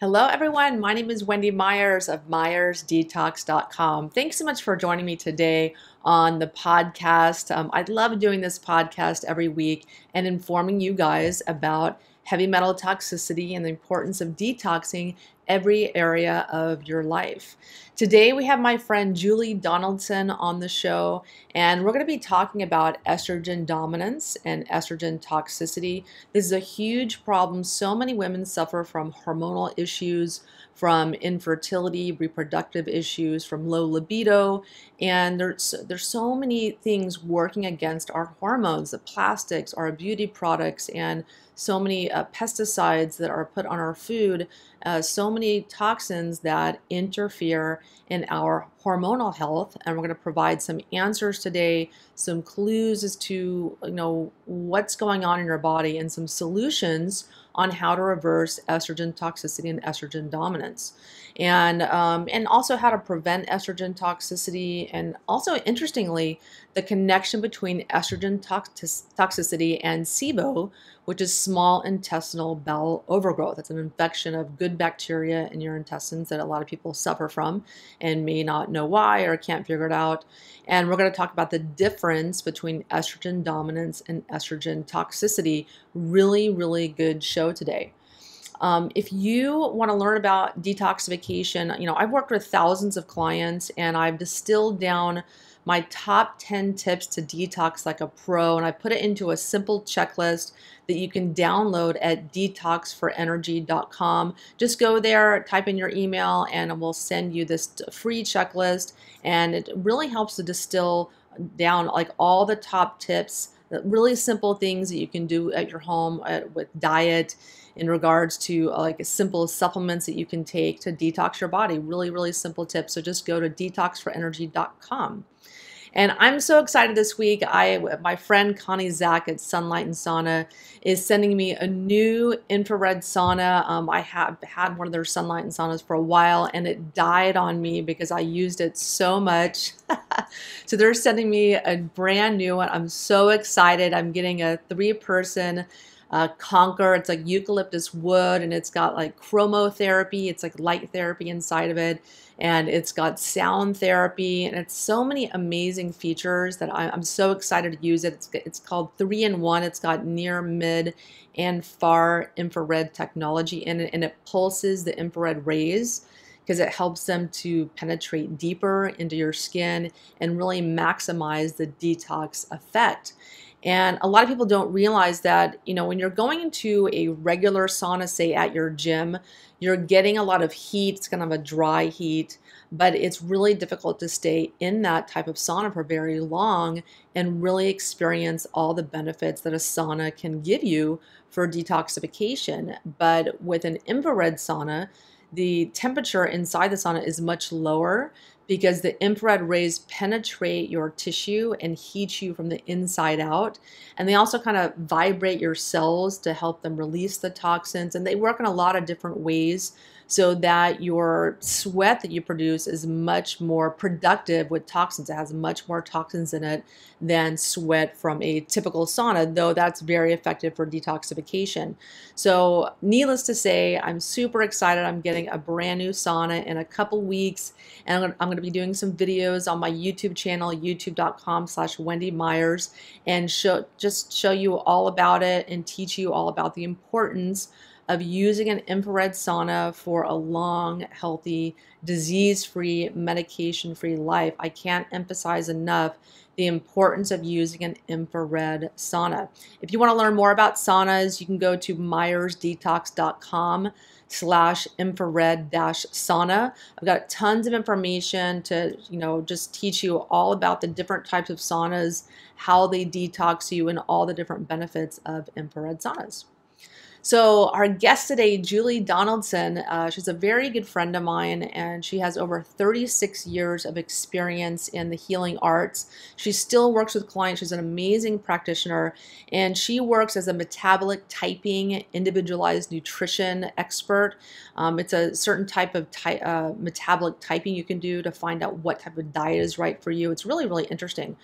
Hello, everyone. My name is Wendy Myers of MyersDetox.com. Thanks so much for joining me today on the podcast. Um, I love doing this podcast every week and informing you guys about heavy metal toxicity and the importance of detoxing every area of your life. Today, we have my friend Julie Donaldson on the show, and we're going to be talking about estrogen dominance and estrogen toxicity. This is a huge problem. So many women suffer from hormonal issues, from infertility, reproductive issues, from low libido, and there's there's so many things working against our hormones, the plastics, our beauty products, and so many uh, pesticides that are put on our food, uh, so many toxins that interfere in our hormonal health. And we're going to provide some answers today, some clues as to you know what's going on in your body, and some solutions on how to reverse estrogen toxicity and estrogen dominance, and um, and also how to prevent estrogen toxicity, and also interestingly, the connection between estrogen tox- toxicity and SIBO, which is small intestinal bowel overgrowth. It's an infection of good bacteria in your intestines that a lot of people suffer from and may not know why or can't figure it out. And we're going to talk about the difference between estrogen dominance and estrogen toxicity. Really, really good show today. Um, if you want to learn about detoxification, you know, I've worked with thousands of clients and I've distilled down my top 10 tips to detox like a pro, and I put it into a simple checklist that you can download at detoxforenergy.com. Just go there, type in your email, and we'll send you this free checklist. And it really helps to distill down like all the top tips, really simple things that you can do at your home uh, with diet in regards to uh, like simple supplements that you can take to detox your body. Really, really simple tips. So just go to detoxforenergy.com. And I'm so excited this week. I my friend Connie Zack at Sunlighten Sauna is sending me a new infrared sauna. Um, I have had one of their Sunlighten Saunas for a while, and it died on me because I used it so much. so they're sending me a brand new one. I'm so excited. I'm getting a three-person uh, Conquer. It's like eucalyptus wood and it's got like chromotherapy. It's like light therapy inside of it. And it's got sound therapy and it's so many amazing features that I, am so excited to use it. It's, it's called three in one. It's got near, mid, and far infrared technology in it and it pulses the infrared rays because it helps them to penetrate deeper into your skin and really maximize the detox effect. And a lot of people don't realize that, you know, when you're going into a regular sauna, say at your gym, you're getting a lot of heat. It's kind of a dry heat, but it's really difficult to stay in that type of sauna for very long and really experience all the benefits that a sauna can give you for detoxification. But with an infrared sauna, the temperature inside the sauna is much lower because the infrared rays penetrate your tissue and heat you from the inside out. And they also kind of vibrate your cells to help them release the toxins. And they work in a lot of different ways so that your sweat that you produce is much more productive with toxins. It has much more toxins in it than sweat from a typical sauna, though that's very effective for detoxification. So, needless to say, I'm super excited. I'm getting a brand new sauna in a couple weeks, and I'm going to be doing some videos on my YouTube channel, youtube.com slash Wendy Myers, and show, just show you all about it and teach you all about the importance of using an infrared sauna for a long, healthy, disease free, medication free life. I can't emphasize enough the importance of using an infrared sauna. If you want to learn more about saunas, you can go to myersdetox.com slash infrared dash sauna. I've got tons of information to, you know, just teach you all about the different types of saunas, how they detox you, and all the different benefits of infrared saunas. So, our guest today, Julie Donaldson, uh, she's a very good friend of mine, and she has over 36 years of experience in the healing arts. She still works with clients. She's an amazing practitioner, and she works as a metabolic typing, individualized nutrition expert. Um, it's a certain type of ty- uh, metabolic typing you can do to find out what type of diet is right for you. It's really, really interesting.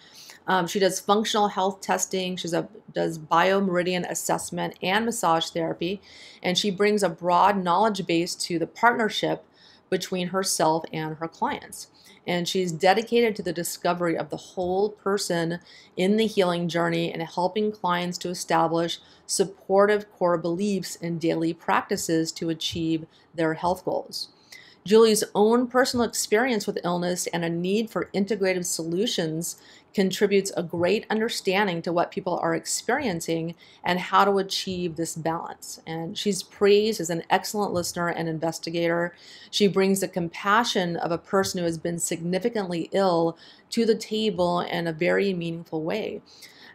Um, she does functional health testing. She does biomeridian assessment and massage therapy. And she brings a broad knowledge base to the partnership between herself and her clients. And she's dedicated to the discovery of the whole person in the healing journey and helping clients to establish supportive core beliefs and daily practices to achieve their health goals. Julie's own personal experience with illness and a need for integrative solutions contributes a great understanding to what people are experiencing and how to achieve this balance. And she's praised as an excellent listener and investigator. She brings the compassion of a person who has been significantly ill to the table in a very meaningful way.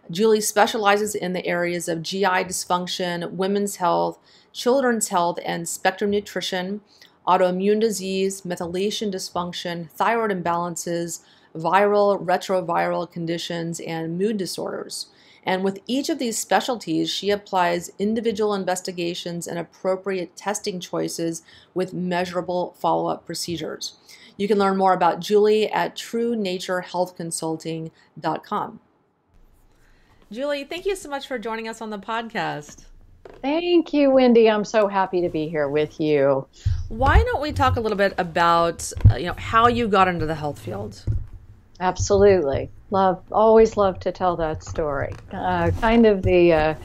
Julie specializes in the areas of GI dysfunction, women's health, children's health, and spectrum nutrition autoimmune disease, methylation dysfunction, thyroid imbalances, viral, retroviral conditions, and mood disorders. And with each of these specialties, she applies individual investigations and appropriate testing choices with measurable follow up procedures. You can learn more about Julie at truenaturehealthconsulting.com. Julie, thank you so much for joining us on the podcast. Thank you, Wendy. I'm so happy to be here with you. Why don't we talk a little bit about uh, you know how you got into the health field? Absolutely, love always love to tell that story. Uh, kind of the uh,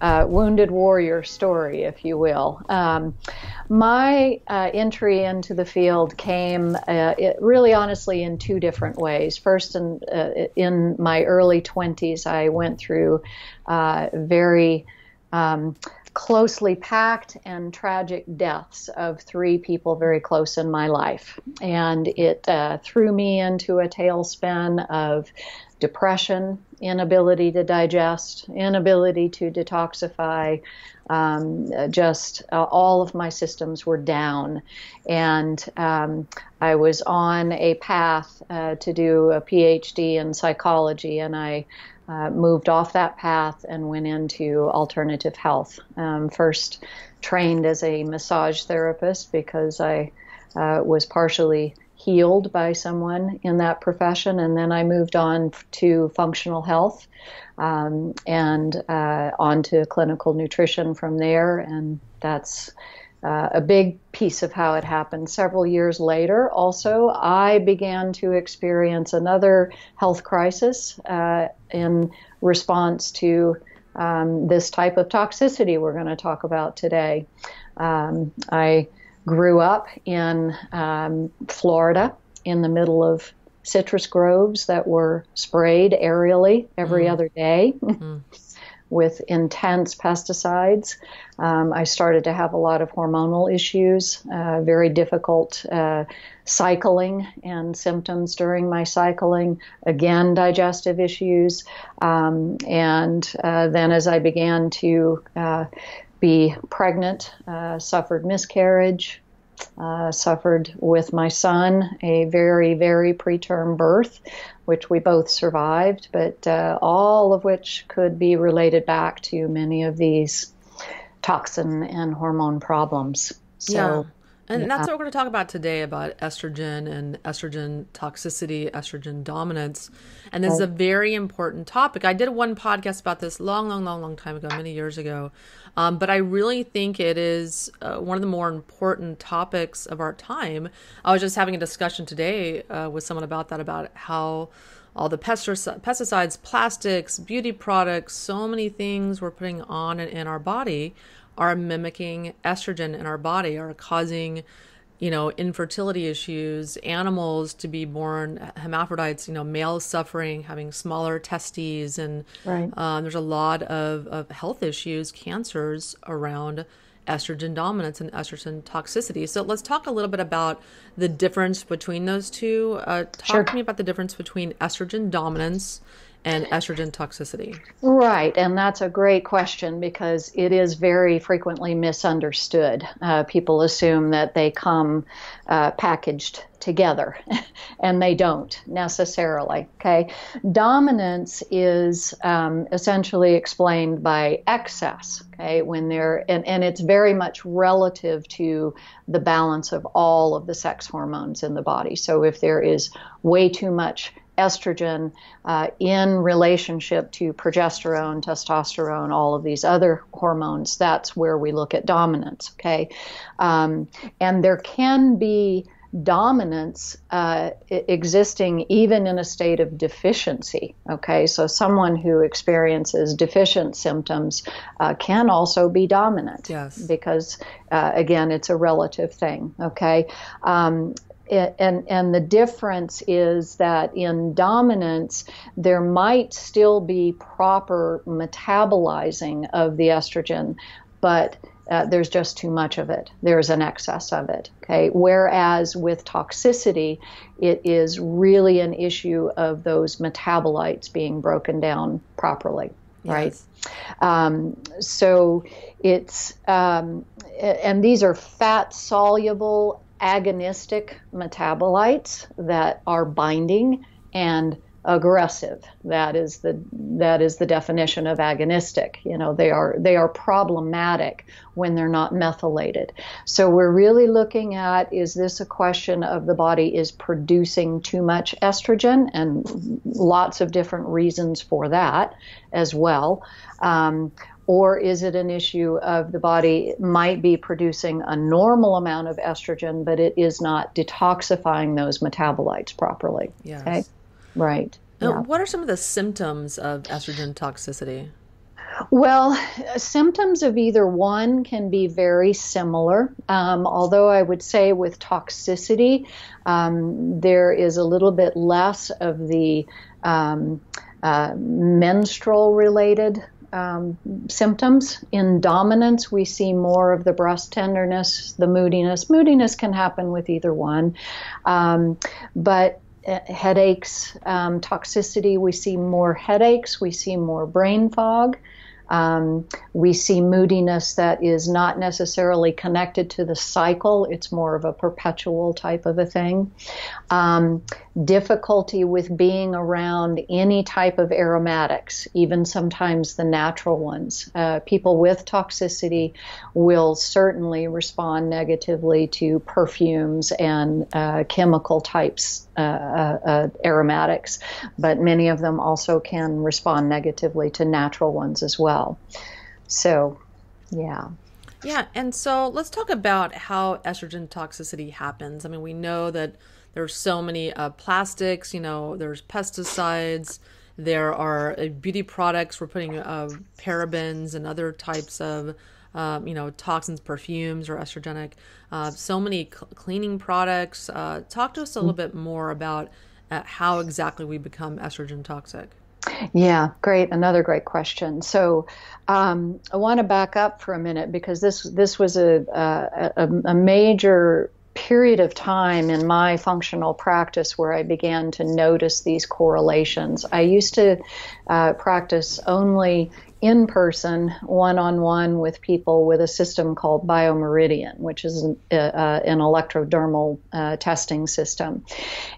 uh, wounded warrior story, if you will. Um, my uh, entry into the field came uh, it really honestly in two different ways. First, in, in my early 20s, I went through very um, closely packed and tragic deaths of three people very close in my life. And it uh, threw me into a tailspin of depression, inability to digest, inability to detoxify. Um, just uh, all of my systems were down. And um, I was on a path uh, to do a PhD in psychology, and I uh, moved off that path and went into alternative health. Um, first, trained as a massage therapist because I uh, was partially healed by someone in that profession, and then I moved on to functional health um, and uh, on to clinical nutrition from there, and that's uh, a big piece of how it happened. Several years later, also, I began to experience another health crisis uh, in response to um, this type of toxicity we're going to talk about today. Um, I grew up in um, Florida in the middle of citrus groves that were sprayed aerially every mm. other day. Mm. with intense pesticides. Um, I started to have a lot of hormonal issues, uh, very difficult uh, cycling and symptoms during my cycling, again, digestive issues. Um, and uh, then as I began to uh, be pregnant, uh, suffered miscarriage, uh, suffered with my son a very, very preterm birth, which we both survived, but uh, all of which could be related back to many of these toxin and hormone problems. So, yeah. And that's what we're going to talk about today about estrogen and estrogen toxicity, estrogen dominance. And this is a very important topic. I did one podcast about this long, long, long, long time ago, many years ago. Um, but I really think it is uh, one of the more important topics of our time. I was just having a discussion today uh, with someone about that, about how all the pesticides, plastics, beauty products, so many things we're putting on and in our body are mimicking estrogen in our body, are causing you know, infertility issues, animals to be born hermaphrodites, you know, males suffering, having smaller testes, and right. um, there's a lot of, of health issues, cancers around estrogen dominance and estrogen toxicity. So let's talk a little bit about the difference between those two. Uh, talk sure. to me about the difference between estrogen dominance and estrogen toxicity? Right, and that's a great question because it is very frequently misunderstood. Uh, people assume that they come uh, packaged together, and they don't necessarily. Okay, dominance is um, essentially explained by excess. Okay, when they're and, and it's very much relative to the balance of all of the sex hormones in the body. So if there is way too much estrogen uh, in relationship to progesterone, testosterone, all of these other hormones, that's where we look at dominance. Okay, um, and there can be dominance uh, existing even in a state of deficiency. Okay, so someone who experiences deficient symptoms uh, can also be dominant. Yes. Because uh, again, it's a relative thing. Okay. Um, and and the difference is that in dominance there might still be proper metabolizing of the estrogen but uh, there's just too much of it. There's an excess of it. Okay. Whereas with toxicity, it is really an issue of those metabolites being broken down properly. Yes. Right. Um, so it's um, and these are fat soluble agonistic metabolites that are binding and aggressive. That is the that is the definition of agonistic. You know, they are they are problematic when they're not methylated. So we're really looking at is this a question of the body is producing too much estrogen and lots of different reasons for that as well. Um, or is it an issue of the body might be producing a normal amount of estrogen, but it is not detoxifying those metabolites properly? Yes. Okay? Right. Now, yeah. What are some of the symptoms of estrogen toxicity? Well, symptoms of either one can be very similar, um, although I would say with toxicity, um, there is a little bit less of the um, uh, menstrual related um, symptoms. In dominance, we see more of the breast tenderness, the moodiness. Moodiness can happen with either one. Um, but uh, headaches, um, toxicity, we see more headaches, we see more brain fog. Um, we see moodiness that is not necessarily connected to the cycle, it's more of a perpetual type of a thing. Um, difficulty with being around any type of aromatics, even sometimes the natural ones. Uh, people with toxicity will certainly respond negatively to perfumes and uh, chemical types uh, uh, uh, aromatics, but many of them also can respond negatively to natural ones as well. So, yeah. Yeah, and so let's talk about how estrogen toxicity happens. I mean, we know that there's so many uh, plastics, you know, there's pesticides, there are uh, beauty products. We're putting uh, parabens and other types of, um, you know, toxins, perfumes, or estrogenic. Uh, so many cl- cleaning products. Uh, talk to us a little bit more about uh, how exactly we become estrogen toxic. Yeah, great. Another great question. So, um, I want to back up for a minute because this this was a a, a major period of time in my functional practice where I began to notice these correlations. I used to uh, practice only in person, one on one with people with a system called BioMeridian, which is an, uh, uh, an electrodermal uh, testing system.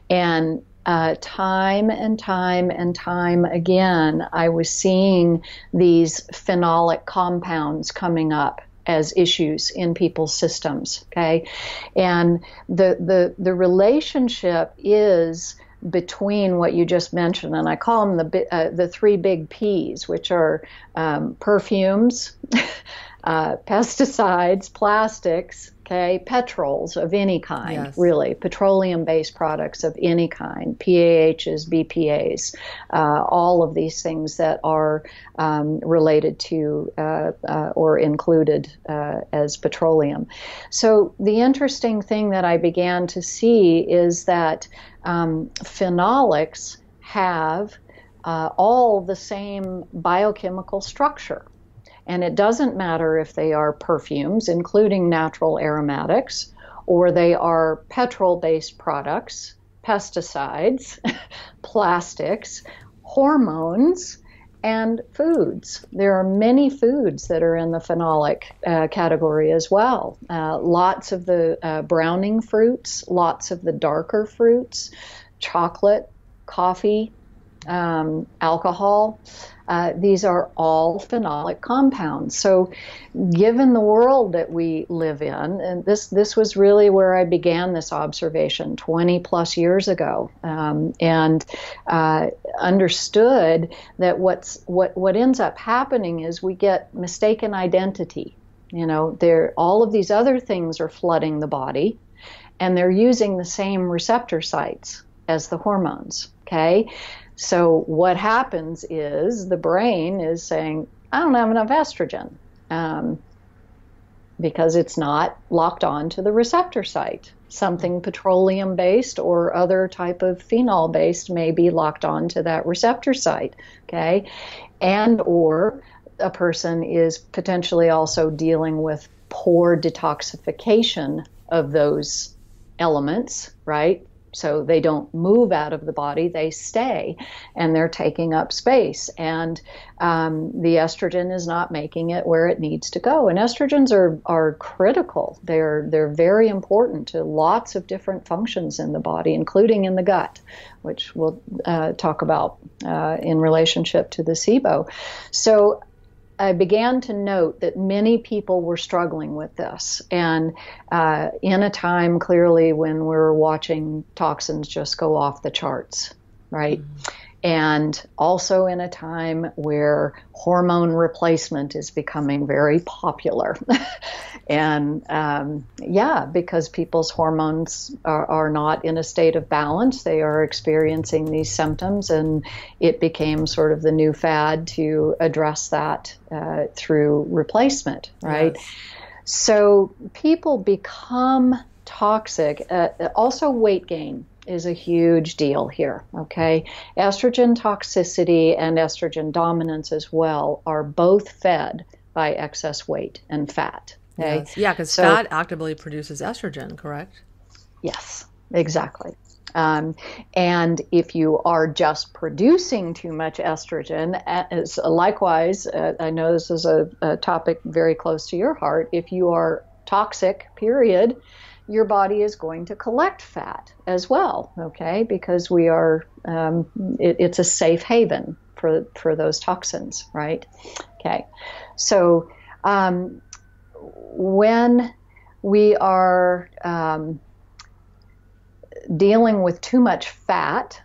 And uh, time and time and time again, I was seeing these phenolic compounds coming up as issues in people's systems. Okay, and the the the relationship is between what you just mentioned, and I call them the uh, the three big P's, which are um, perfumes, uh, pesticides, plastics, okay, petrols of any kind, yes. really, petroleum based products of any kind, PAHs, BPAs, uh, all of these things that are um, related to uh, uh, or included uh, as petroleum. So, the interesting thing that I began to see is that um, phenolics have uh, all the same biochemical structure. And it doesn't matter if they are perfumes, including natural aromatics, or they are petrol based products, pesticides, plastics, hormones, and foods. There are many foods that are in the phenolic uh, category as well. Uh, lots of the uh, browning fruits, lots of the darker fruits, chocolate, coffee, um, alcohol. Uh, these are all phenolic compounds. So, given the world that we live in, and this this was really where I began this observation 20 plus years ago, um, and uh, understood that what's what what ends up happening is we get mistaken identity. You know, there all of these other things are flooding the body, and they're using the same receptor sites as the hormones. Okay, so what happens is the brain is saying, I don't have enough estrogen. Um, because it's not locked on to the receptor site. Something petroleum based or other type of phenol based may be locked on to that receptor site, okay? And or a person is potentially also dealing with poor detoxification of those elements, right? So they don't move out of the body, they stay and they're taking up space. And um, the estrogen is not making it where it needs to go. And estrogens are, are critical, they're, they're very important to lots of different functions in the body, including in the gut, which we'll uh, talk about uh, in relationship to the SIBO. So I began to note that many people were struggling with this. And uh, in a time clearly when we're watching toxins just go off the charts, right? Mm-hmm and also in a time where hormone replacement is becoming very popular. and um, yeah, because people's hormones are, are, not in a state of balance, they are experiencing these symptoms, and it became sort of the new fad to address that uh, through replacement, right? Yes. So people become toxic, uh, also weight gain is a huge deal here, okay? Estrogen toxicity and estrogen dominance as well are both fed by excess weight and fat. Okay? Yes. Yeah, because so, fat actively produces estrogen, correct? Yes, exactly. Um, and if you are just producing too much estrogen, as likewise, uh, I know this is a, a topic very close to your heart. If you are toxic, period, your body is going to collect fat as well, okay? Because we are, um, it, it's a safe haven for for those toxins, right? Okay, so um, when we are um, dealing with too much fat,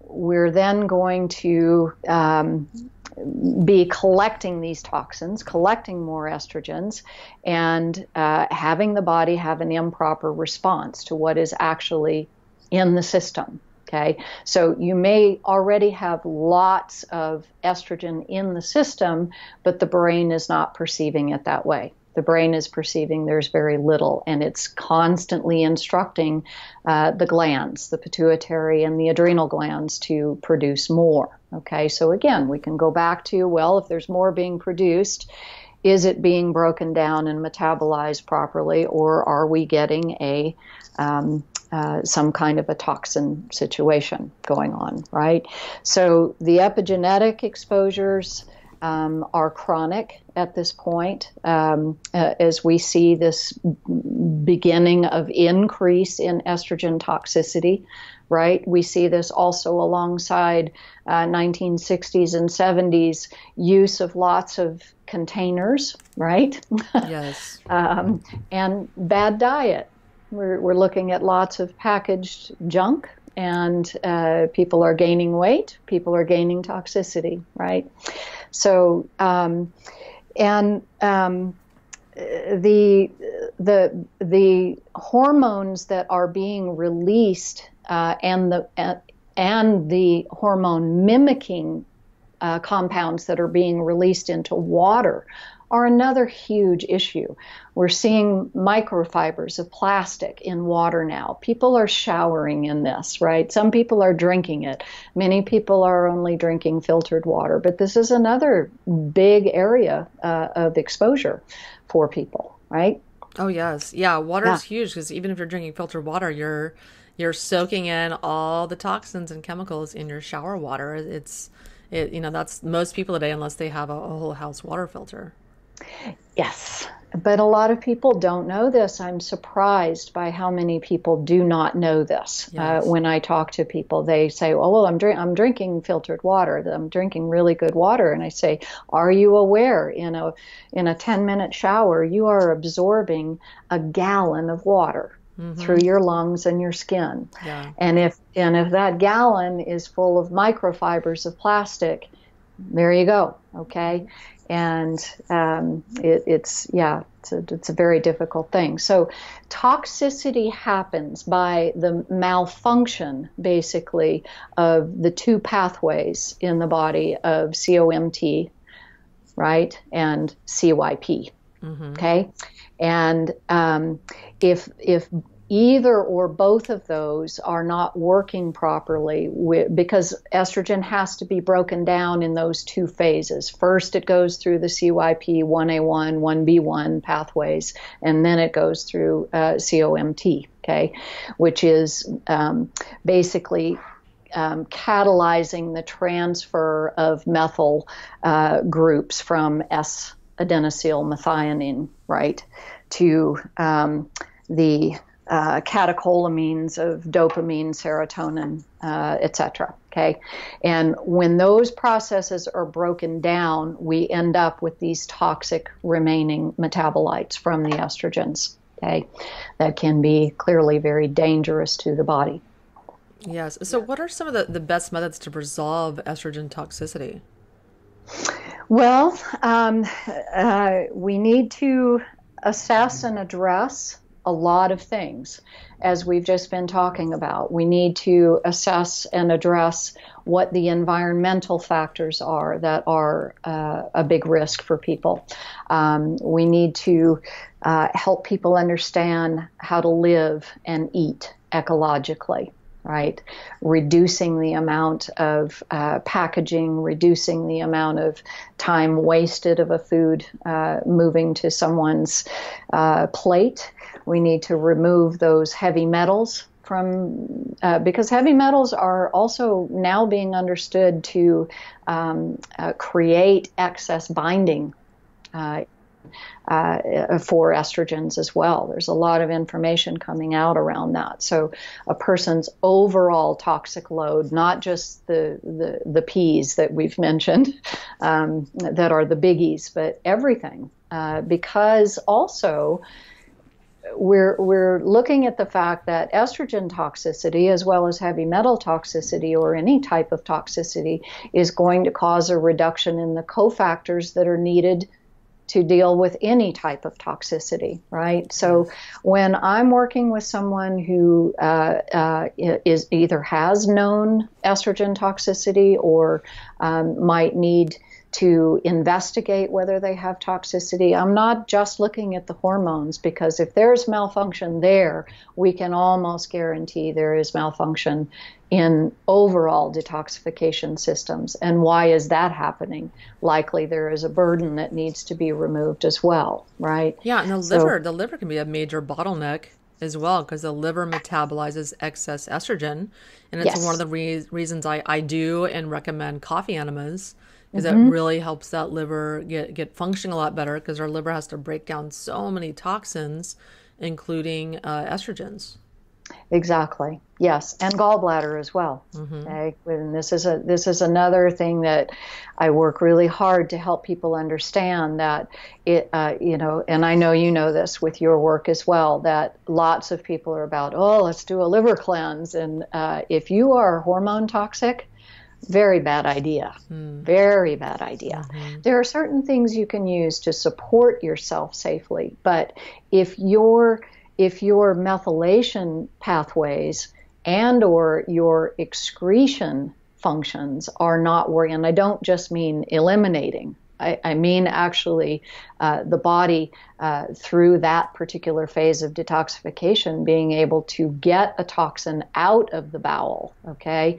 we're then going to um, be collecting these toxins, collecting more estrogens, and uh, having the body have an improper response to what is actually in the system. Okay, so you may already have lots of estrogen in the system, but the brain is not perceiving it that way the brain is perceiving there's very little, and it's constantly instructing uh, the glands, the pituitary and the adrenal glands, to produce more. Okay, so again, we can go back to well, if there's more being produced, is it being broken down and metabolized properly, or are we getting a um, uh, some kind of a toxin situation going on, right? So the epigenetic exposures um, are chronic at this point um, uh, as we see this beginning of increase in estrogen toxicity right? We see this also alongside uh, 1960s and 70s use of lots of containers right? Yes. Um, and bad diet. We're, we're looking at lots of packaged junk and uh, people are gaining weight people are gaining toxicity right so, um, and um, the the the hormones that are being released uh, and the uh, and the hormone mimicking uh, compounds that are being released into water are another huge issue. We're seeing microfibers of plastic in water now. People are showering in this, right? Some people are drinking it. Many people are only drinking filtered water, but this is another big area uh, of exposure for people, right? Oh yes, yeah. Water is yeah. huge because even if you're drinking filtered water, you're you're soaking in all the toxins and chemicals in your shower water. It's it, you know that's most people today unless they have a, a whole house water filter. Yes, but a lot of people don't know this. I'm surprised by how many people do not know this. Uh, yes. Uh, when I talk to people, they say, "Oh, well, I'm, drink- I'm drinking filtered water. I'm drinking really good water." And I say, "Are you aware in a in a 10 minute shower you are absorbing a gallon of water?" Mm-hmm. through your lungs and your skin. Yeah. And if and if that gallon is full of microfibers of plastic, there you go. Okay, and um, it, it's yeah, it's a, it's a very difficult thing. So toxicity happens by the malfunction, basically, of the two pathways in the body of COMT, right, and CYP. Mm-hmm. Okay, and um, if if either or both of those are not working properly because estrogen has to be broken down in those two phases. First, it goes through the CYP 1A1, 1B1 pathways, and then it goes through uh, COMT, okay, which is um, basically um, catalyzing the transfer of methyl uh, groups from S adenosyl methionine, right, to um, the uh, catecholamines of dopamine, serotonin, uh, etc. Okay, and when those processes are broken down, we end up with these toxic remaining metabolites from the estrogens. Okay, that can be clearly very dangerous to the body. Yes. So, what are some of the, the best methods to resolve estrogen toxicity? Well, um, uh, we need to assess and address a lot of things, as we've just been talking about. We need to assess and address what the environmental factors are that are uh, a big risk for people. Um, we need to uh, help people understand how to live and eat ecologically right? Reducing the amount of uh, packaging, reducing the amount of time wasted of a food uh, moving to someone's uh, plate. We need to remove those heavy metals from uh, because heavy metals are also now being understood to um, uh, create excess binding uh, uh, for estrogens as well. There's a lot of information coming out around that. So a person's overall toxic load, not just the the, the P's that we've mentioned, um, that are the biggies, but everything, uh, because also we're we're looking at the fact that estrogen toxicity as well as heavy metal toxicity or any type of toxicity is going to cause a reduction in the cofactors that are needed to deal with any type of toxicity, right? So when I'm working with someone who uh, uh, is either has known estrogen toxicity or um, might need to investigate whether they have toxicity. I'm not just looking at the hormones because if there's malfunction there, we can almost guarantee there is malfunction in overall detoxification systems. And why is that happening? Likely there is a burden that needs to be removed as well, right? Yeah, and the so, liver, the liver can be a major bottleneck as well because the liver metabolizes excess estrogen, and it's yes. one of the re- reasons I, I do and recommend coffee enemas because mm-hmm. it really helps that liver get get functioning a lot better because our liver has to break down so many toxins, including uh, estrogens. Exactly. Yes, and gallbladder as well. Mm-hmm. Okay, and this is a this is another thing that I work really hard to help people understand that it uh, you know, and I know you know this with your work as well that lots of people are about oh let's do a liver cleanse, and uh, if you are hormone toxic, very bad idea. Mm. Very bad idea. Mm-hmm. There are certain things you can use to support yourself safely, but if your if your methylation pathways and or your excretion functions are not working, and I don't just mean eliminating. I, I mean actually uh, the body uh, through that particular phase of detoxification being able to get a toxin out of the bowel, okay,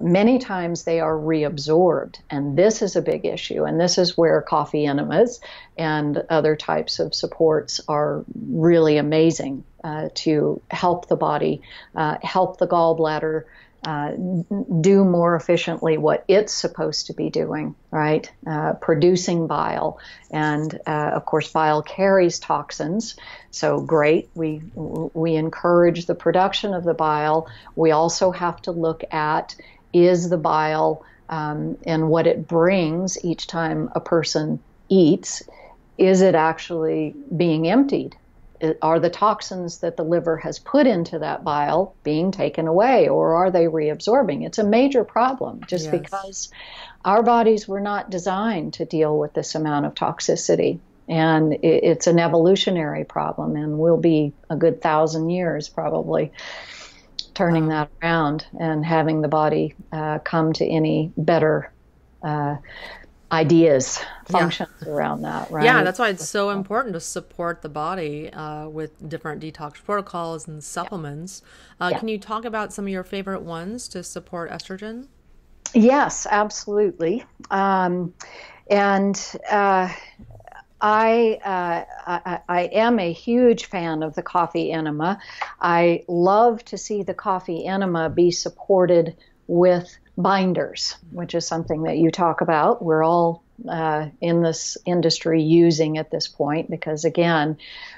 many times they are reabsorbed. And this is a big issue. And this is where coffee enemas and other types of supports are really amazing uh, to help the body, uh, help the gallbladder uh, do more efficiently what it's supposed to be doing, right? Uh, producing bile, and uh, of course, bile carries toxins. So great, we we encourage the production of the bile. We also have to look at is the bile um, and what it brings each time a person eats. Is it actually being emptied? are the toxins that the liver has put into that bile being taken away or are they reabsorbing? It's a major problem just yes. because our bodies were not designed to deal with this amount of toxicity. And it's an evolutionary problem, and will be a good thousand years probably turning that around and having the body uh, come to any better uh, ideas, functions yeah. around that, right? Yeah, that's why it's so important to support the body uh, with different detox protocols and supplements. Uh, yeah. Can you talk about some of your favorite ones to support estrogen? Yes, absolutely. Um, and uh, I, uh, I, I am a huge fan of the coffee enema. I love to see the coffee enema be supported with binders, which is something that you talk about. We're all uh, in this industry using at this point because, again,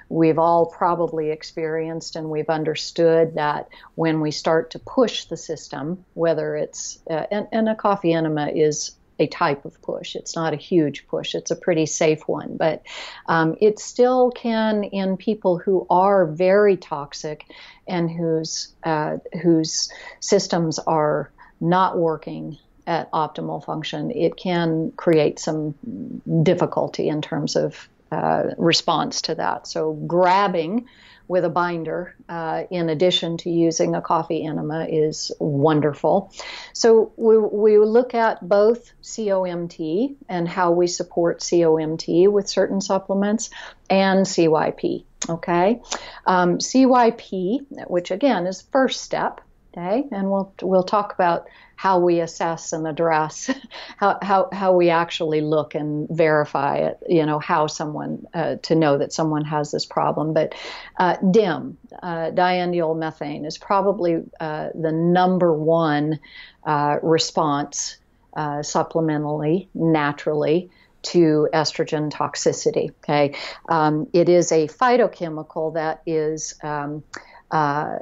we've all probably experienced and we've understood that when we start to push the system, whether it's, uh, and, and a coffee enema is a type of push. It's not a huge push. It's a pretty safe one, but um, it still can in people who are very toxic and whose uh, whose systems are not working at optimal function, it can create some difficulty in terms of uh, response to that. So, grabbing with a binder, uh, in addition to using a coffee enema, is wonderful. So, we, we look at both COMT and how we support COMT with certain supplements and CYP. Okay, um, CYP, which again is first step, And we'll we'll talk about how we assess and address how, how, how we actually look and verify it, you know, how someone uh, to know that someone has this problem. But uh, DIM, uh, diindolyl methane, is probably uh, the number one uh, response uh, supplementally, naturally to estrogen toxicity. Okay, um, it is a phytochemical that is um, uh,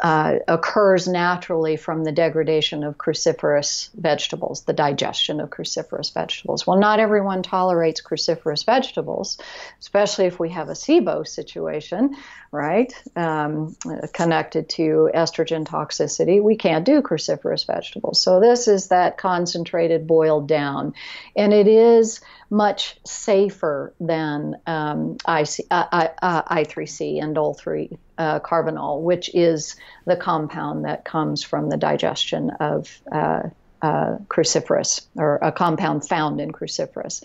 uh, occurs naturally from the degradation of cruciferous vegetables, the digestion of cruciferous vegetables. Well, not everyone tolerates cruciferous vegetables, especially if we have a SIBO situation, right, um, connected to estrogen toxicity. We can't do cruciferous vegetables. So, this is that concentrated boiled down. And it is much safer than um, IC, uh, I, uh, I3C and indole uh, carbinol, which is the compound that comes from the digestion of uh, uh, cruciferous or a compound found in cruciferous.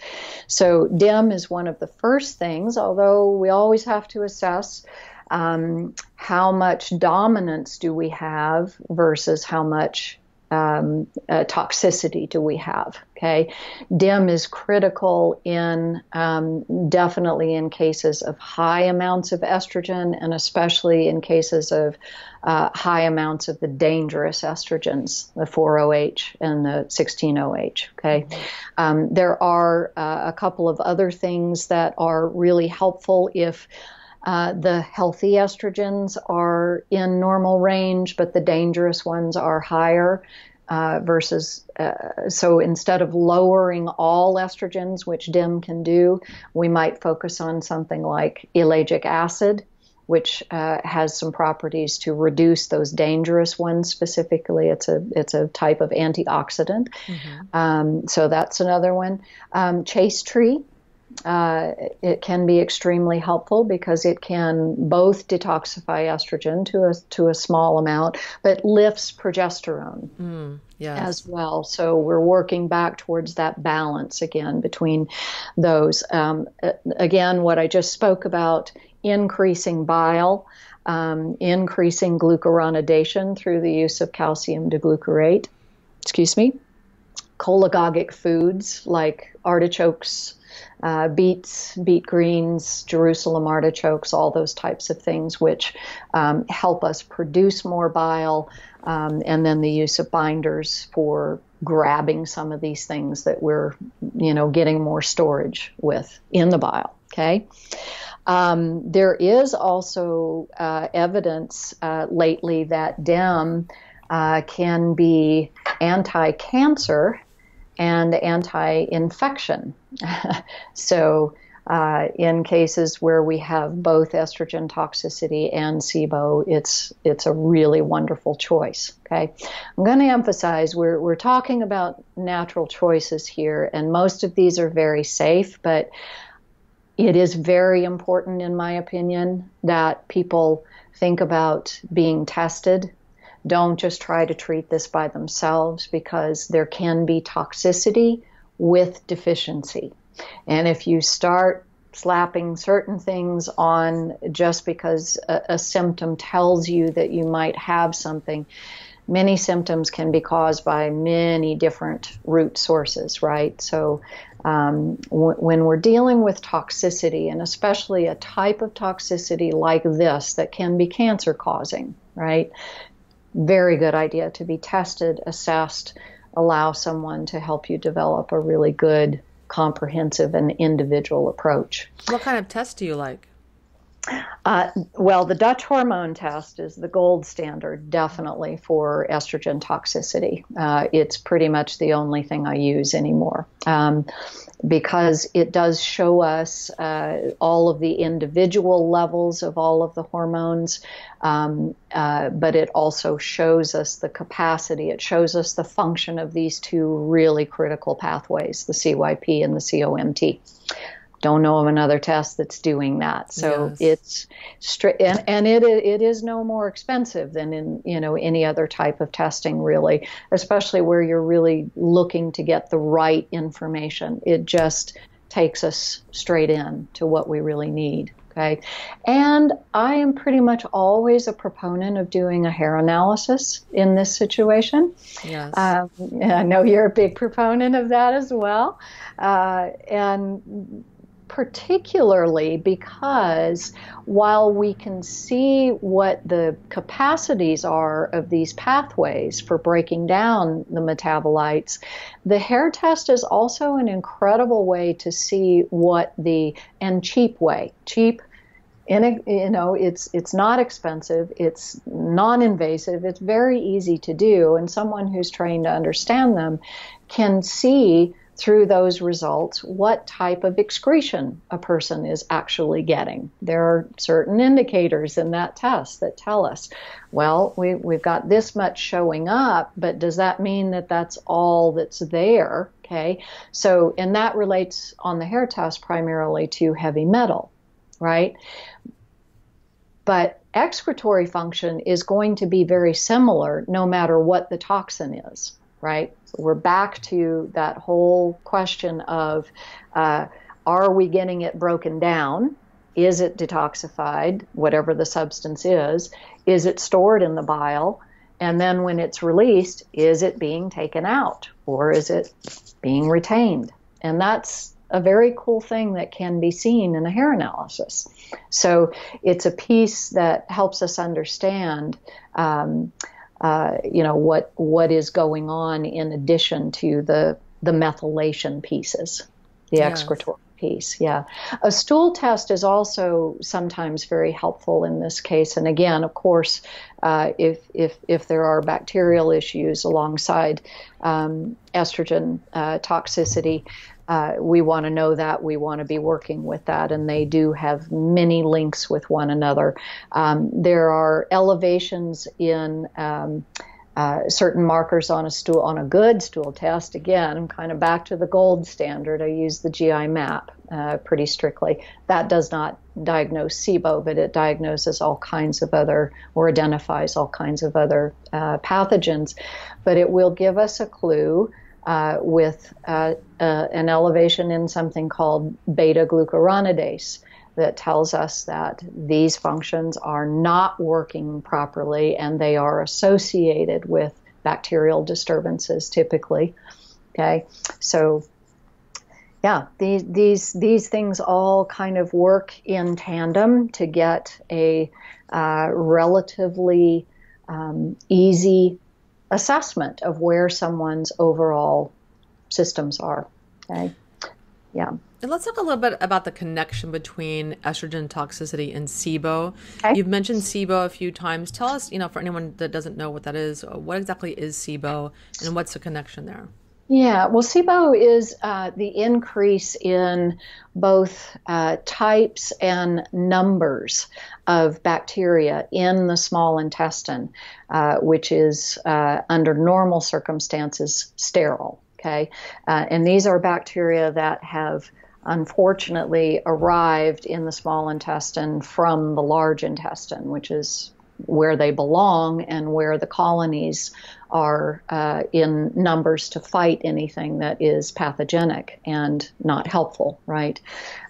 So DIM is one of the first things, although we always have to assess um, how much dominance do we have versus how much um, uh, toxicity do we have? Okay, DIM is critical in um, definitely in cases of high amounts of estrogen, and especially in cases of uh, high amounts of the dangerous estrogens, the 4OH and the 16OH. Okay, um, there are uh, a couple of other things that are really helpful if. Uh, the healthy estrogens are in normal range, but the dangerous ones are higher. Uh, versus uh, so instead of lowering all estrogens, which DIM can do, we might focus on something like ellagic acid, which uh, has some properties to reduce those dangerous ones specifically. It's a it's a type of antioxidant. Mm-hmm. Um, so that's another one. Um, chaste tree uh, it can be extremely helpful because it can both detoxify estrogen to a to a small amount, but lifts progesterone mm, yes. as well. So we're working back towards that balance again between those. Um, again, what I just spoke about increasing bile. Um, increasing glucuronidation through the use of calcium D-glucarate. Excuse me. Cholagogic foods like artichokes, uh, beets, beet greens, Jerusalem artichokes, all those types of things, which um, help us produce more bile, um, and then the use of binders for grabbing some of these things that we're, you know, getting more storage with in the bile. Okay. Um, there is also uh, evidence uh, lately that DIM uh, can be anti cancer and anti infection. so, uh, in cases where we have both estrogen toxicity and SIBO, it's it's a really wonderful choice. Okay, I'm going to emphasize we're we're talking about natural choices here, and most of these are very safe, but it is very important, in my opinion, that people think about being tested. Don't just try to treat this by themselves because there can be toxicity with deficiency. And if you start slapping certain things on just because a, a, symptom tells you that you might have something, many symptoms can be caused by many different root sources, right? So um, w- when we're dealing with toxicity, and especially a type of toxicity like this that can be cancer causing, right? Very good idea to be tested, assessed, allow someone to help you develop a really good, comprehensive, and individual approach. What kind of test do you like? Uh, well, the Dutch hormone test is the gold standard, definitely, for estrogen toxicity. Uh, it's pretty much the only thing I use anymore um, because it does show us uh, all of the individual levels of all of the hormones, um, uh, but it also shows us the capacity, it shows us the function of these two really critical pathways, the CYP and the COMT don't know of another test that's doing that. So yes. it's straight, and, and it it is no more expensive than in you know any other type of testing, really, especially where you're really looking to get the right information. It just takes us straight in to what we really need. Okay. And I am pretty much always a proponent of doing a hair analysis in this situation. Yes. Um, I know you're a big proponent of that as well. Uh, and particularly because while we can see what the capacities are of these pathways for breaking down the metabolites, the hair test is also an incredible way to see what the and cheap way, cheap in you know it's it's not expensive it's non-invasive it's very easy to do and someone who's trained to understand them can see through those results what type of excretion a person is actually getting. There are certain indicators in that test that tell us, well, we, we've got this much showing up, but does that mean that that's all that's there? Okay, so and that relates on the hair test primarily to heavy metal, right? But excretory function is going to be very similar no matter what the toxin is right? We're back to that whole question of uh, are we getting it broken down? Is it detoxified, whatever the substance is? Is it stored in the bile? And then when it's released, is it being taken out or is it being retained? And that's a very cool thing that can be seen in a hair analysis. So it's a piece that helps us understand um, uh, you know what what is going on in addition to the the methylation pieces, the yes. excretory piece. Yeah, a stool test is also sometimes very helpful in this case. And again, of course, uh, if if if there are bacterial issues alongside um, estrogen uh, toxicity, uh, we want to know that we want to be working with that and they do have many links with one another. Um, there are elevations in um, uh, certain markers on a stool on a good stool test. Again i'm kind of back to the gold standard i use the gi map uh, pretty strictly. That does not diagnose sibo but it diagnoses all kinds of other or identifies all kinds of other uh, pathogens. But it will give us a clue uh, with uh, uh, an elevation in something called beta glucuronidase that tells us that these functions are not working properly and they are associated with bacterial disturbances typically. Okay, so yeah, these these these things all kind of work in tandem to get a uh, relatively um, easy assessment of where someone's overall systems are. Okay, yeah. And let's talk a little bit about the connection between estrogen toxicity and SIBO. Okay. You've mentioned SIBO a few times. Tell us, you know, for anyone that doesn't know what that is, what exactly is SIBO and what's the connection there? Yeah, well, SIBO is uh, the increase in both uh, types and numbers of bacteria in the small intestine, uh, which is uh, under normal circumstances sterile. Okay, uh, and these are bacteria that have unfortunately arrived in the small intestine from the large intestine, which is where they belong and where the colonies are uh, in numbers to fight anything that is pathogenic and not helpful, right?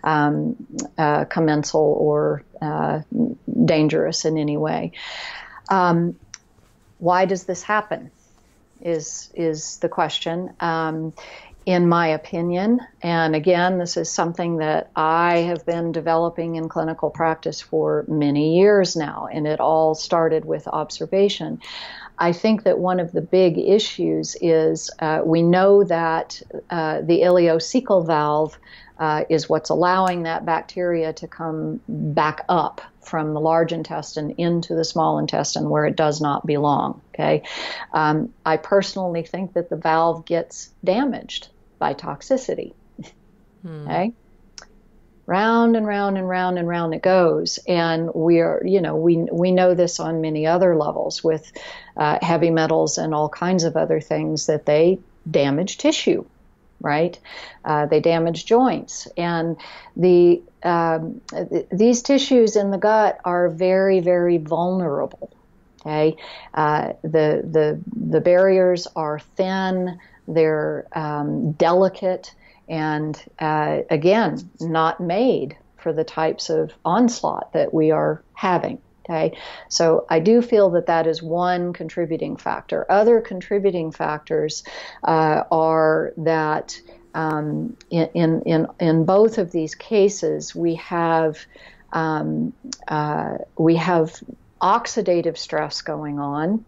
Um, uh, commensal or uh, dangerous in any way. Um, why does this happen? Is is the question? Um, in my opinion. And again, this is something that I have been developing in clinical practice for many years now, and it all started with observation. I think that one of the big issues is uh, we know that uh, the ileocecal valve uh, is what's allowing that bacteria to come back up from the large intestine into the small intestine where it does not belong. Okay, um, I personally think that the valve gets damaged by toxicity. Hmm. Okay? Round and round and round and round it goes, and we are, you know, we we know this on many other levels with uh, heavy metals and all kinds of other things that they damage tissue, right? Uh, they damage joints, and the um, th- these tissues in the gut are very, very vulnerable. Okay, uh, the the the barriers are thin. They're um, delicate and, uh, again, not made for the types of onslaught that we are having. Okay, so I do feel that that is one contributing factor. Other contributing factors uh, are that um, in, in in both of these cases we have um, uh, we have oxidative stress going on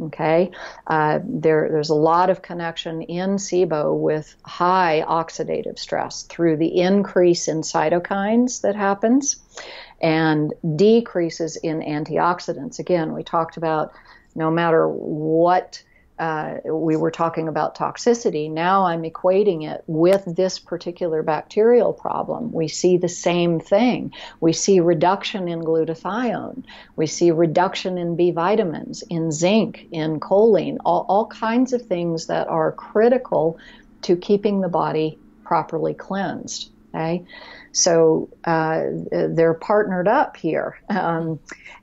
Okay, uh, there, there's a lot of connection in SIBO with high oxidative stress through the increase in cytokines that happens and decreases in antioxidants. Again, we talked about no matter what uh, we were talking about toxicity. Now I'm equating it with this particular bacterial problem. We see the same thing. We see reduction in glutathione. We see reduction in B vitamins, in zinc, in choline, all, all kinds of things that are critical to keeping the body properly cleansed. Okay, so uh, they're partnered up here, um,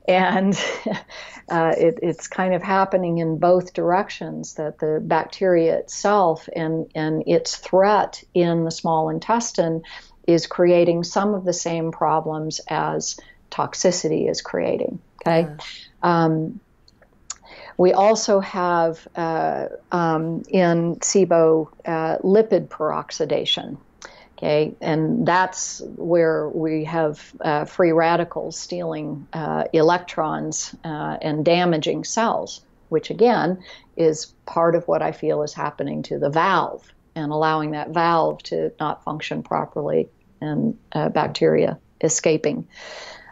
and uh, it, it's kind of happening in both directions. That the bacteria itself and and its threat in the small intestine is creating some of the same problems as toxicity is creating. Okay. Um, we also have uh, um, in SIBO uh, lipid peroxidation. Okay, and that's where we have uh, free radicals stealing uh, electrons uh, and damaging cells, which again is part of what I feel is happening to the valve and allowing that valve to not function properly and uh, bacteria escaping.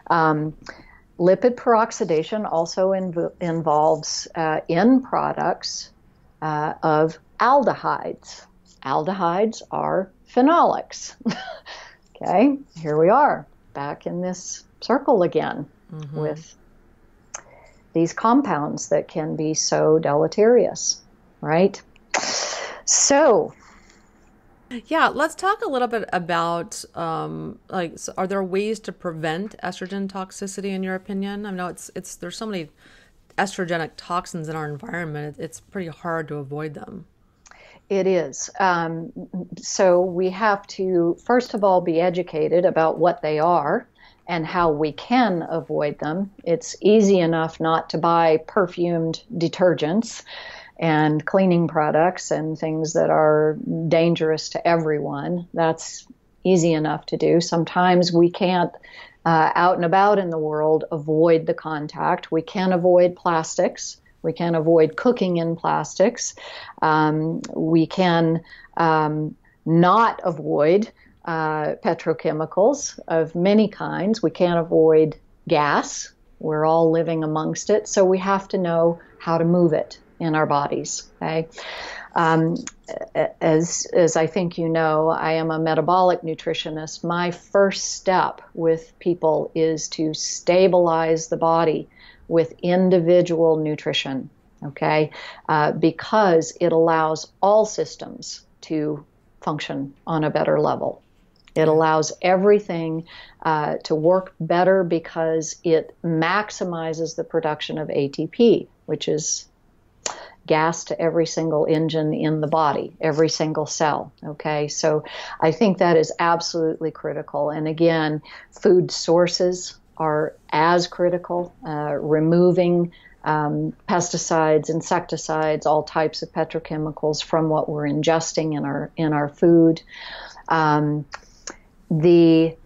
Um, lipid peroxidation also inv- involves uh, end products uh, of aldehydes. Aldehydes are phenolics. okay, here we are back in this circle again mm-hmm. with these compounds that can be so deleterious, right? So, yeah, let's talk a little bit about um, like, so are there ways to prevent estrogen toxicity in your opinion? I know it's it's there's so many estrogenic toxins in our environment; it's pretty hard to avoid them. It is. Um, so we have to, first of all, be educated about what they are and how we can avoid them. It's easy enough not to buy perfumed detergents and cleaning products and things that are dangerous to everyone. That's easy enough to do. Sometimes we can't, uh, out and about in the world, avoid the contact. We can avoid plastics. We can avoid cooking in plastics. Um, we can um, not avoid uh, petrochemicals of many kinds. We can't avoid gas. We're all living amongst it, so we have to know how to move it in our bodies. Okay. Um, as as I think you know, I am a metabolic nutritionist. My first step with people is to stabilize the body with individual nutrition. Okay, uh, because it allows all systems to function on a better level. It allows everything uh, to work better because it maximizes the production of ATP, which is gas to every single engine in the body, every single cell. Okay, so I think that is absolutely critical. And again, food sources are as critical. Uh, removing um, pesticides, insecticides, all types of petrochemicals from what we're ingesting in our in our food. Um, the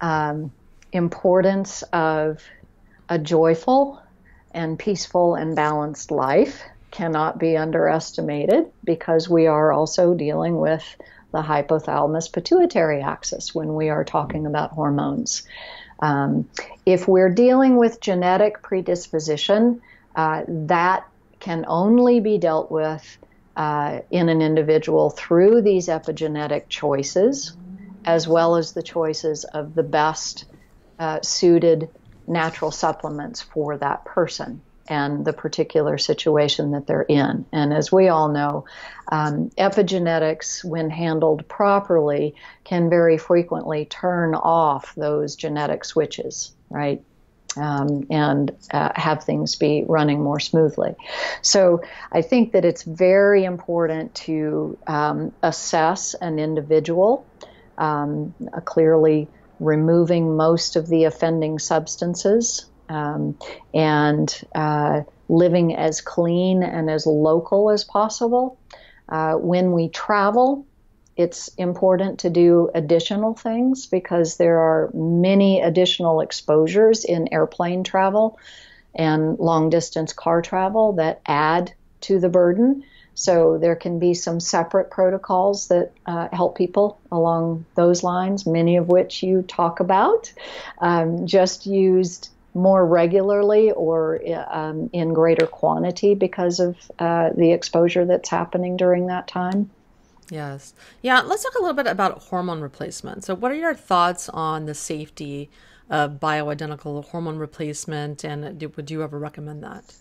um, importance of a joyful and peaceful and balanced life cannot be underestimated because we are also dealing with the hypothalamus pituitary axis when we are talking about hormones. Um, if we're dealing with genetic predisposition, uh, that can only be dealt with uh, in an individual through these epigenetic choices, as well as the choices of the best uh, suited natural supplements for that person and the particular situation that they're in. And as we all know, um, epigenetics, when handled properly, can very frequently turn off those genetic switches, right? Um, and uh, have things be running more smoothly. So I think that it's very important to um, assess an individual, um, clearly removing most of the offending substances um, and uh, living as clean and as local as possible. Uh, when we travel, it's important to do additional things because there are many additional exposures in airplane travel and long distance car travel that add to the burden. So there can be some separate protocols that uh, help people along those lines, many of which you talk about. Um, just used more regularly or um, in greater quantity because of uh, the exposure that's happening during that time. Yes. Yeah, let's talk a little bit about hormone replacement. So, what are your thoughts on the safety of bioidentical hormone replacement, and do, would you ever recommend that?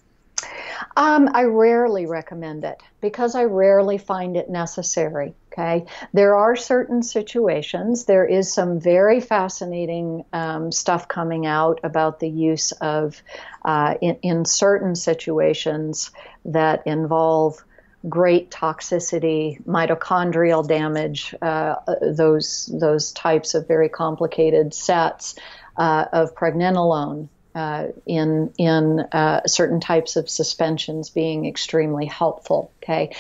Um, I rarely recommend it because I rarely find it necessary. Okay, there are certain situations. There is some very fascinating um, stuff coming out about the use of uh, in, in certain situations that involve great toxicity, mitochondrial damage, uh, those those types of very complicated sets uh, of pregnenolone uh, in in uh, certain types of suspensions being extremely helpful. Okay,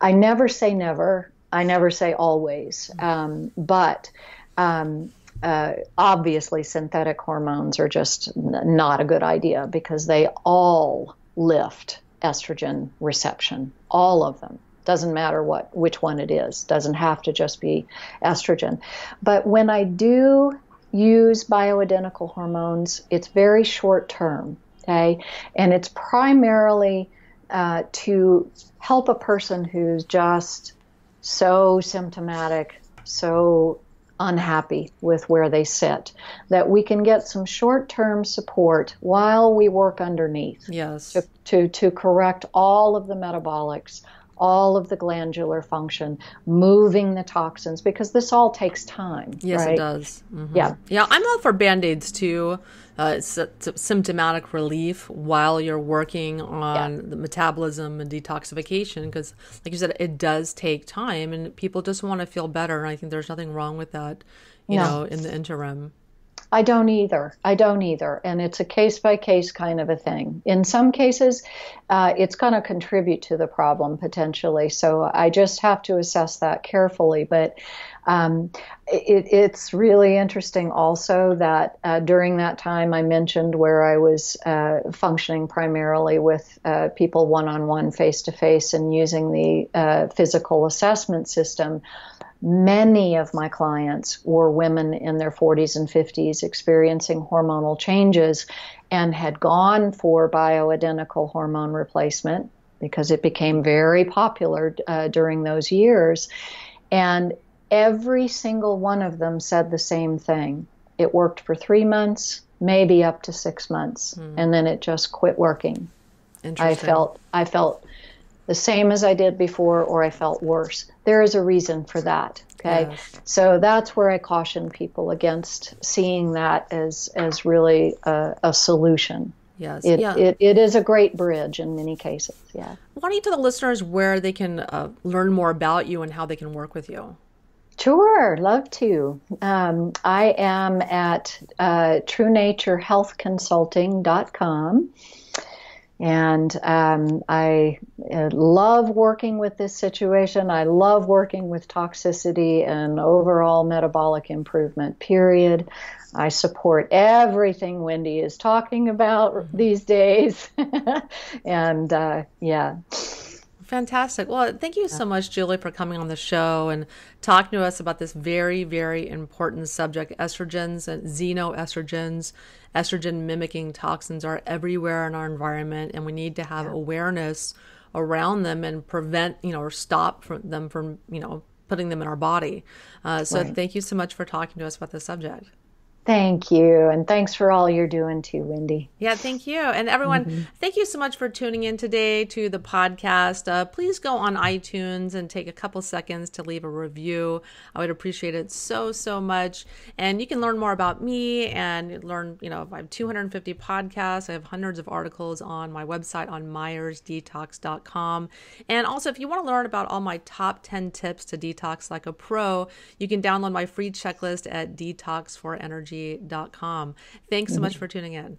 I never say never. I never say always, um, but. Um, uh, obviously, synthetic hormones are just n- not a good idea because they all lift estrogen reception, all of them. Doesn't matter what which one it is. Doesn't have to just be estrogen. But when I do use bioidentical hormones, it's very short term, okay? And it's primarily uh, to help a person who's just so symptomatic, so unhappy with where they sit, that we can get some short term support while we work underneath. Yes. To, to, to correct all of the metabolics, all of the glandular function, moving the toxins, because this all takes time. Yes, right? it does. Mm-hmm. Yeah. Yeah, I'm all for band aids too. Uh, it's, it's symptomatic relief while you're working on yeah. the metabolism and detoxification because, like you said, it does take time and people just want to feel better. And I think there's nothing wrong with that, you no. know, in the interim. I don't either. I don't either. And it's a case by case kind of a thing. In some cases, uh, it's going to contribute to the problem potentially. So I just have to assess that carefully. But um, it, it's really interesting also that uh, during that time I mentioned where I was uh, functioning primarily with uh, people one on one, face to face, and using the uh, physical assessment system many of my clients were women in their 40s and 50s experiencing hormonal changes and had gone for bioidentical hormone replacement because it became very popular uh, during those years. And every single one of them said the same thing. It worked for three months, maybe up to six months, mm. and then it just quit working. I felt I felt the same as I did before, or I felt worse. There is a reason for that. Okay, yes. so that's where I caution people against seeing that as as really a, a solution. Yes, it, yeah. it, it is a great bridge in many cases. Yeah. Why don't you tell the listeners where they can uh, learn more about you and how they can work with you? Sure, love to. Um, I am at uh, truenaturehealthconsulting.com. And um, I uh, love working with this situation. I love working with toxicity and overall metabolic improvement, period. I support everything Wendy is talking about these days. and uh, yeah. Fantastic. Well, thank you so much, Julie, for coming on the show and talking to us about this very, very important subject estrogens and xenoestrogens. Estrogen mimicking toxins are everywhere in our environment, and we need to have awareness around them and prevent, you know, or stop from them from, you know, putting them in our body. Uh, so, right. thank you so much for talking to us about this subject. Thank you. And thanks for all you're doing too, Wendy. Yeah, thank you. And everyone, mm-hmm. thank you so much for tuning in today to the podcast. Uh, please go on iTunes and take a couple seconds to leave a review. I would appreciate it so, so much. And you can learn more about me and learn, you know, I have 250 podcasts. I have hundreds of articles on my website on myersdetox.com. And also, if you want to learn about all my top 10 tips to detox like a pro, you can download my free checklist at Detox for Energy energy.com. Thanks so mm-hmm. much for tuning in.